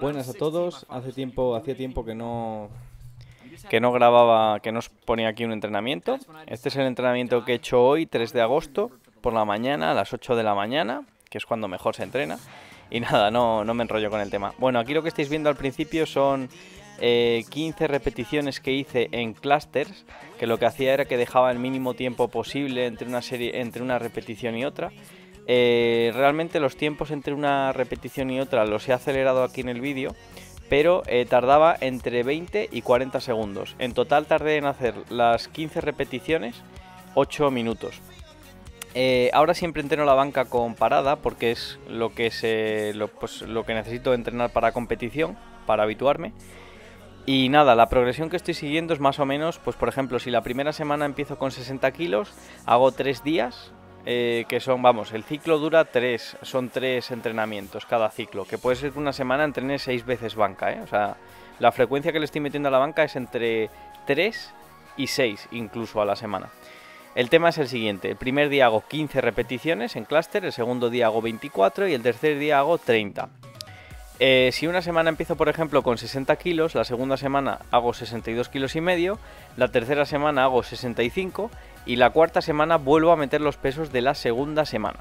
Buenas a todos. Hace tiempo, hacía tiempo que no que no grababa, que nos ponía aquí un entrenamiento. Este es el entrenamiento que he hecho hoy, 3 de agosto, por la mañana, a las 8 de la mañana, que es cuando mejor se entrena. Y nada, no, no me enrollo con el tema. Bueno, aquí lo que estáis viendo al principio son 15 eh, repeticiones que hice en clusters, que lo que hacía era que dejaba el mínimo tiempo posible entre una serie, entre una repetición y otra. Eh, realmente los tiempos entre una repetición y otra los he acelerado aquí en el vídeo, pero eh, tardaba entre 20 y 40 segundos. En total tardé en hacer las 15 repeticiones 8 minutos. Eh, ahora siempre entreno la banca con parada porque es lo que, se, pues, lo que necesito entrenar para competición, para habituarme. Y nada, la progresión que estoy siguiendo es más o menos, pues por ejemplo, si la primera semana empiezo con 60 kilos, hago 3 días, eh, que son, vamos, el ciclo dura tres, son tres entrenamientos cada ciclo, que puede ser que una semana entrene seis veces banca, ¿eh? O sea, la frecuencia que le estoy metiendo a la banca es entre 3 y 6 incluso a la semana. El tema es el siguiente, el primer día hago 15 repeticiones en clúster, el segundo día hago 24 y el tercer día hago 30. Eh, si una semana empiezo, por ejemplo, con 60 kilos, la segunda semana hago 62 kilos y medio, la tercera semana hago 65 y la cuarta semana vuelvo a meter los pesos de la segunda semana.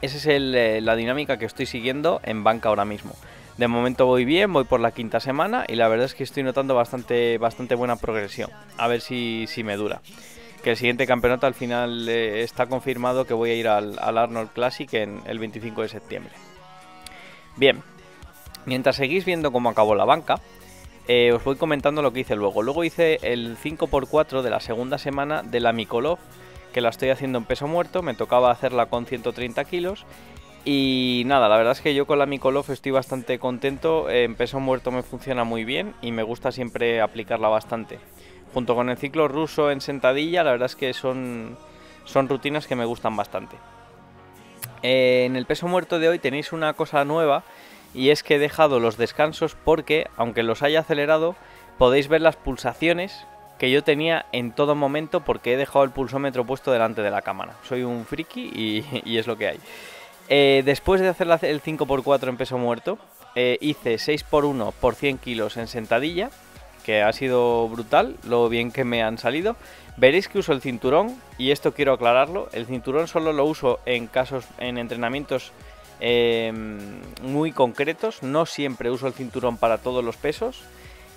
Esa es eh, la dinámica que estoy siguiendo en banca ahora mismo. De momento voy bien, voy por la quinta semana y la verdad es que estoy notando bastante, bastante buena progresión. A ver si, me dura. Que el siguiente campeonato al final eh, está confirmado que voy a ir al, al Arnold Classic en el 25 de septiembre. Bien, Mientras seguís viendo cómo acabó la banca, eh, os voy comentando lo que hice luego. Luego hice el 5x4 de la segunda semana de la Mikolov, que la estoy haciendo en peso muerto, me tocaba hacerla con 130 kilos. Y nada, la verdad es que yo con la Mikolov estoy bastante contento, en peso muerto me funciona muy bien y me gusta siempre aplicarla bastante. Junto con el ciclo ruso en sentadilla, la verdad es que son, son rutinas que me gustan bastante. Eh, en el peso muerto de hoy tenéis una cosa nueva y es que he dejado los descansos porque, aunque los haya acelerado, podéis ver las pulsaciones que yo tenía en todo momento porque he dejado el pulsómetro puesto delante de la cámara. Soy un friki y, es lo que hay. Eh, después de hacer el 5x4 en peso muerto, eh, hice 6x1 por 100 kilos en sentadilla, que ha sido brutal, lo bien que me han salido. Veréis que uso el cinturón, y esto quiero aclararlo, el cinturón solo lo uso en casos, en entrenamientos Em, muy concretos. No siempre uso el cinturón para todos los pesos.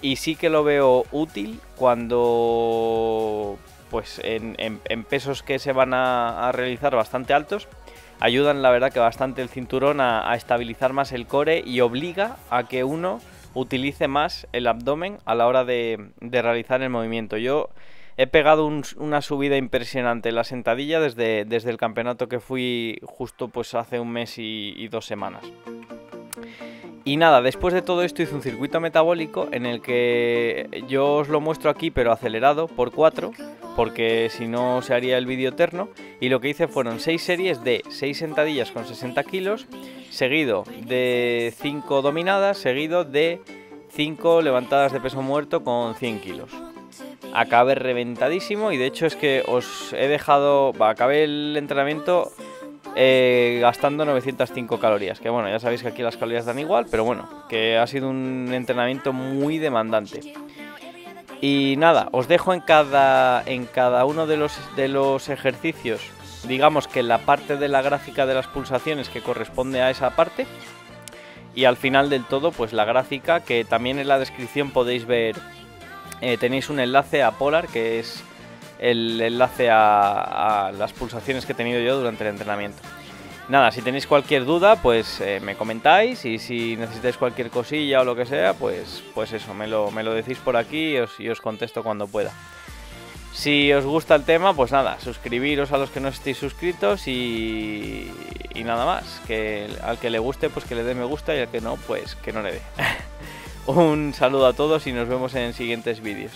Y sí que lo veo útil cuando, pues en, pesos que se van a, realizar bastante altos, ayudan la verdad que bastante el cinturón a, estabilizar más el core y obliga a que uno utilice más el abdomen a la hora de, de realizar el movimiento. Yo he pegado una subida impresionante en la sentadilla desde, desde el campeonato que fui justo pues hace un mes y, dos semanas. Y nada, después de todo esto hice un circuito metabólico en el que yo os lo muestro aquí pero acelerado por 4 porque si no se haría el vídeo eterno y lo que hice fueron 6 series de 6 sentadillas con 60 kilos seguido de 5 dominadas seguido de 5 levantadas de peso muerto con 100 kilos acabé reventadísimo y de hecho es que os he dejado, acabé el entrenamiento eh, gastando 905 calorías, que bueno, ya sabéis que aquí las calorías dan igual, pero bueno, que ha sido un entrenamiento muy demandante. Y nada, os dejo en cada, en cada uno de los, de los ejercicios, digamos que la parte de la gráfica de las pulsaciones que corresponde a esa parte. Y al final del todo, pues la gráfica que también en la descripción podéis ver eh, tenéis un enlace a Polar, que es el enlace a, las pulsaciones que he tenido yo durante el entrenamiento. Nada, si tenéis cualquier duda, pues eh, me comentáis y si necesitáis cualquier cosilla o lo que sea, pues, pues eso, me lo, me lo decís por aquí y os, contesto cuando pueda. Si os gusta el tema, pues nada, suscribiros a los que no estéis suscritos y, y nada más. Que al que le guste, pues que le dé me gusta y al que no, pues que no le dé. Un saludo a todos y nos vemos en siguientes vídeos.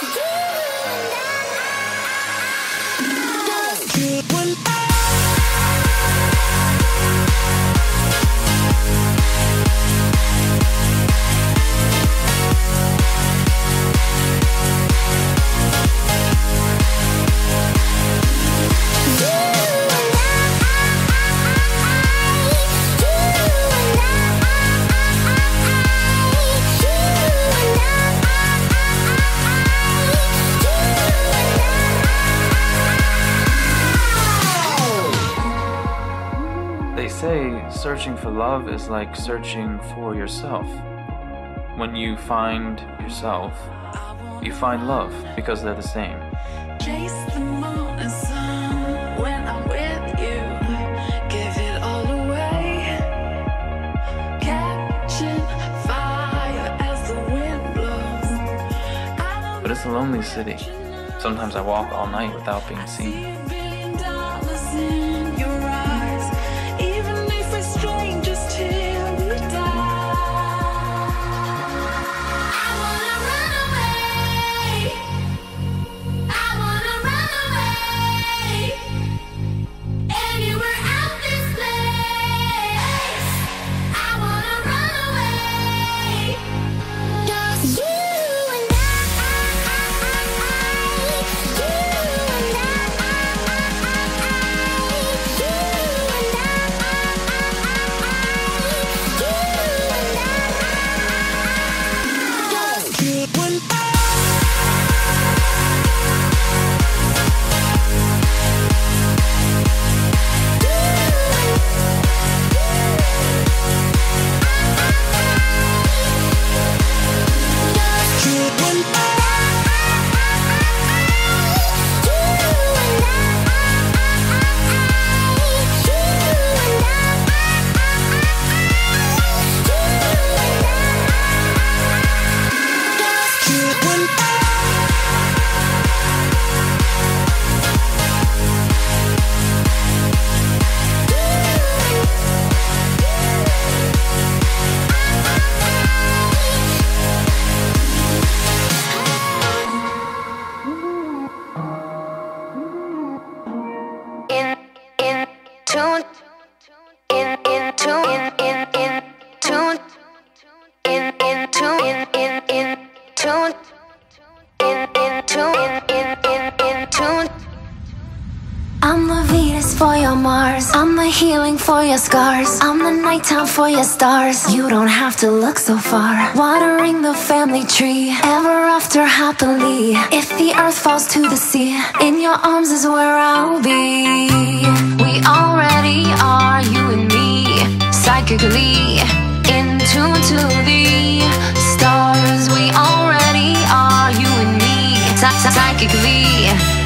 Yeah! For love is like searching for yourself. When you find yourself, you find love because they're the same. Chase the moon and sun when I'm with you. Give it all away. Catching fire as the wind blows. But it's a lonely city. Sometimes I walk all night without being seen. Healing for your scars. I'm the nighttime for your stars. You don't have to look so far. Watering the family tree, ever after happily. If the earth falls to the sea, in your arms is where I'll be. We already are, you and me, psychically in tune to the stars. We already are, you and me, psy- psy- psychically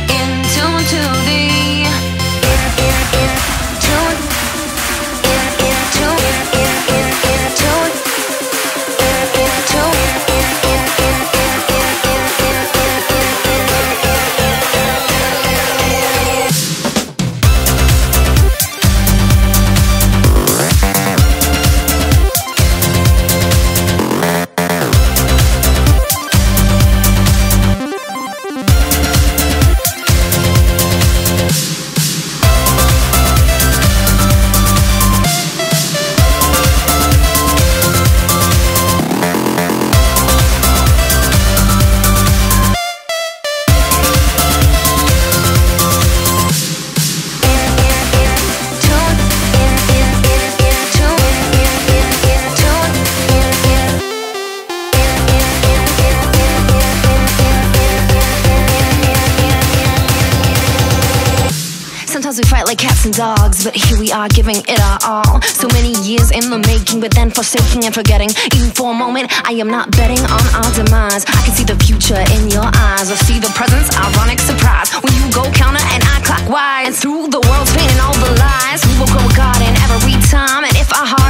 cats and dogs, but here we are giving it our all. So many years in the making, but then forsaking and forgetting. Even for a moment, I am not betting on our demise. I can see the future in your eyes. I see the presence, ironic surprise. When you go counter and I clockwise. And through the world's pain and all the lies, we will grow a garden every time. And if I harden,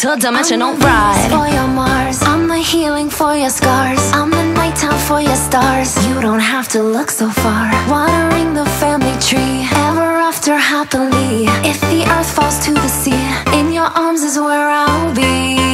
interdimensional ride. For your Mars, I'm the healing for your scars. I'm the nighttime for your stars. You don't have to look so far. Watering the family tree, ever after happily. If the earth falls to the sea, in your arms is where I'll be.